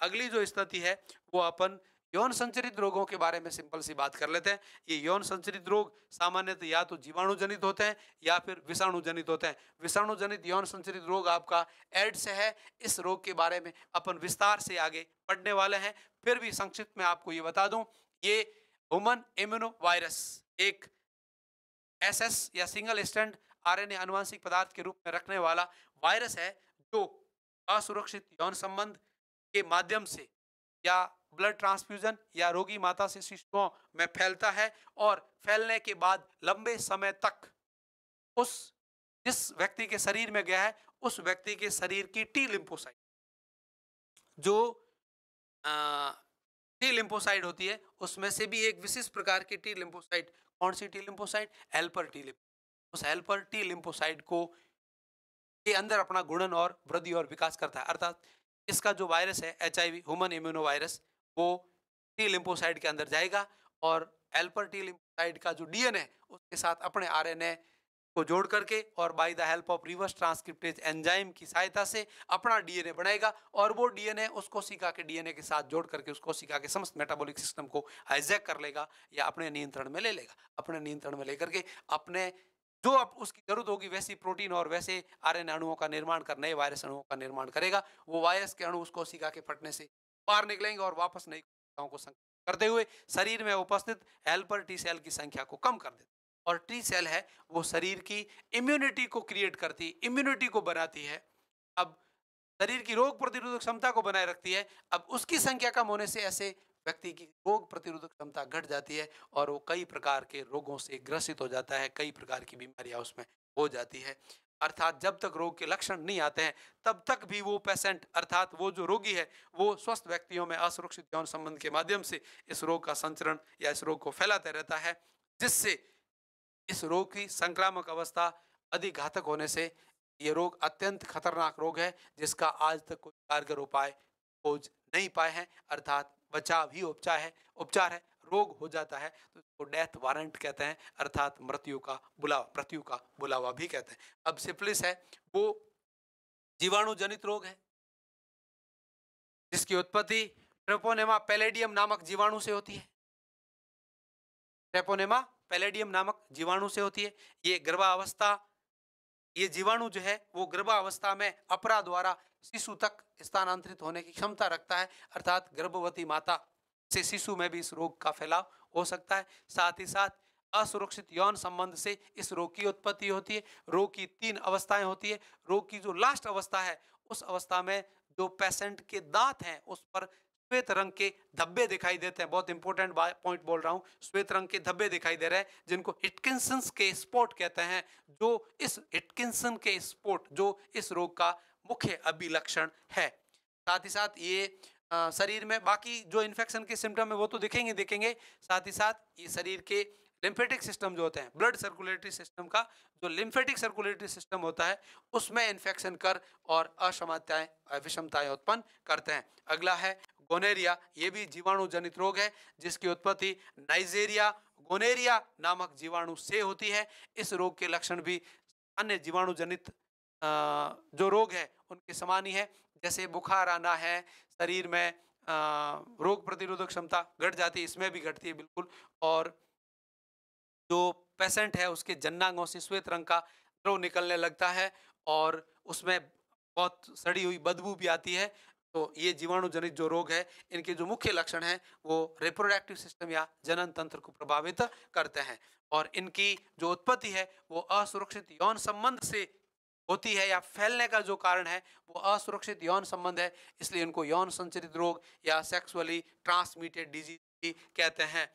अगली जो स्थिति है, वो अपन यौन संचरित रोगों के बारे में सिंपल सी बात कर लेते हैं। ये यौन संचरित रोग सामान्यतः या तो जीवाणु जनित होते हैं या फिर विषाणु जनित होते हैं। विषाणु जनित यौन संचरित रोग आपका एड्स है, इस रोग के बारे में अपन विस्तार से आगे पढ़ने वाले हैं। फिर भी संक्षिप्त में आपको ये बता दूँ, ये ह्यूमन इम्यूनो वायरस एक एस या सिंगल स्टैंड आरएनए अनुवांशिक पदार्थ के रूप में रखने वाला वायरस है, जो असुरक्षित यौन संबंध के माध्यम से या ब्लड ट्रांसफ्यूजन या रोगी माता से शिशुओं में फैलता है और फैलने के बाद लंबे समय तक उस, जिस व्यक्ति के शरीर में गया है, उस व्यक्ति के शरीर की टी लिम्फोसाइट जो टी लिम्फोसाइट होती है, उसमें से भी एक विशिष्ट प्रकार की टी लिम्फोसाइट कौन सी T lymphocyte helper T lympho उस एल्पर टी लिम्फोसाइट को के अंदर अपना गुणन और वृद्धि और विकास करता है। अर्थात इसका जो वायरस है H I V human immuno virus वो टी लिम्फोसाइड के अंदर जाएगा और एल्पर टी लिम्फोसाइड का जो डीएनए उसके साथ अपने आरएनए को जोड़ करके और by the help of reverse transcriptase enzyme की सहायता से अपना डीएनए बनाएगा और वो डीएनए उस कोशिका के डीएनए के साथ जोड़ करके उस कोशिका के समस्त मेटाबॉलिक सिस्टम को हाईजैक कर लेगा या अपने नियंत्रण में ले लेगा। अपने नियंत्रण में लेकर के अपने जो अब उसकी ज़रूरत होगी, वैसी प्रोटीन और वैसे आर अणुओं का निर्माण कर, नए वायरस अणुओं का निर्माण करेगा। वो वायरस के अणु उस कोशिका के फटने से बाहर निकलेंगे और वापस नई कोशिकाओं को करते हुए शरीर में उपस्थित हेल्पर टी सेल की संख्या को कम कर देते और टी सेल है, वो शरीर की इम्यूनिटी को क्रिएट करती इम्यूनिटी को बनाती है। अब शरीर की रोग प्रतिरोधक क्षमता को बनाए रखती है। अब उसकी संख्या कम होने से ऐसे व्यक्ति की रोग प्रतिरोधक क्षमता घट जाती है और वो कई प्रकार के रोगों से ग्रसित हो जाता है, कई प्रकार की बीमारियाँ उसमें हो जाती है। अर्थात जब तक रोग के लक्षण नहीं आते हैं, तब तक भी वो पेशेंट अर्थात वो जो रोगी है, वो स्वस्थ व्यक्तियों में असुरक्षित यौन संबंध के माध्यम से इस रोग का संचरण या इस रोग को फैलाते रहता है, जिससे इस रोग की संक्रामक अवस्था अधिक घातक होने से ये रोग अत्यंत खतरनाक रोग है, जिसका आज तक कोई कारगर उपाय खोज नहीं पाए हैं, अर्थात बचाव ही उपचार है उपचार है, रोग हो जाता है तो उसको डेथ वारंट कहते हैं, अर्थात मृत्यु का बुलावा, मृत्यु का बुलावा भी कहते हैं। अब सिफिलिस है, वो जीवाणु जनित रोग है। जिसकी उत्पत्ति ट्रेपोनेमा पेलेडियम नामक जीवाणु से होती है। ट्रेपोनेमा पेलेडियम नामक जीवाणु से होती है। ये गर्भावस्था ये जीवाणु जो है, वो गर्भावस्था में अपरा द्वारा शिशु तक स्थानांतरित होने की क्षमता रखता है, अर्थात गर्भवती माता से शिशु में भी इस रोग का फैलाव हो सकता है। साथ ही साथ, असुरक्षित यौन संबंध से इस रोग की उत्पत्ति होती है। रोग की तीन अवस्थाएँ होती है। रोग की जो लास्ट अवस्था है, उस अवस्था में जो पेशेंट के दांत हैं, उस पर श्वेत रंग के धब्बे दिखाई देते हैं। बहुत इंपॉर्टेंट पॉइंट बोल रहा हूँ। श्वेत रंग के धब्बे दिखाई दे रहे हैं, जिनको हिटकिंसन के स्पॉट कहते हैं, जो इस हिटकिंसन के स्पॉट जो इस रोग का मुख्य अभिलक्षण है। साथ ही साथ ये शरीर में बाकी जो इन्फेक्शन के सिम्टम है, वो तो दिखेंगे दिखेंगे। साथ ही साथ ये शरीर के लिम्फेटिक सिस्टम जो होते हैं ब्लड सर्कुलेटरी सिस्टम का जो लिम्फेटिक सर्कुलेटरी सिस्टम होता है, उसमें इन्फेक्शन कर और असमानताएँ विषमताएँ उत्पन्न करते हैं। अगला है गोनेरिया, ये भी जीवाणु जनित रोग है, जिसकी उत्पत्ति नाइजेरिया गोनेरिया नामक जीवाणु से होती है। इस रोग के लक्षण भी अन्य जीवाणु जनित जो रोग है, उनके समान ही है। जैसे बुखार आना है, शरीर में रोग प्रतिरोधक क्षमता घट जाती है, इसमें भी घटती है, बिल्कुल। और जो पेशेंट है, उसके जन्नांगों से श्वेत रंग का द्रव निकलने लगता है और उसमें बहुत सड़ी हुई बदबू भी आती है। तो ये जीवाणु जनित जो रोग है, इनके जो मुख्य लक्षण हैं, वो रिप्रोडक्टिव सिस्टम या जनन तंत्र को प्रभावित करते हैं। और इनकी जो उत्पत्ति है, वो असुरक्षित यौन संबंध से होती है या फैलने का जो कारण है, वो असुरक्षित यौन संबंध है, इसलिए इनको यौन संचरित रोग या सेक्सुअली ट्रांसमिटेड डिज़ीज़ भी कहते हैं।